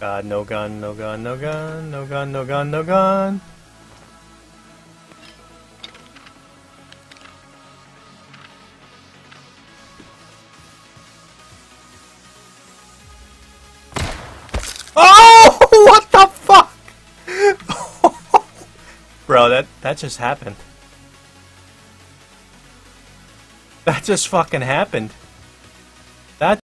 God, no gun, no gun, no gun, no gun, no gun, no gun. Bro, that that just happened. That just fucking happened.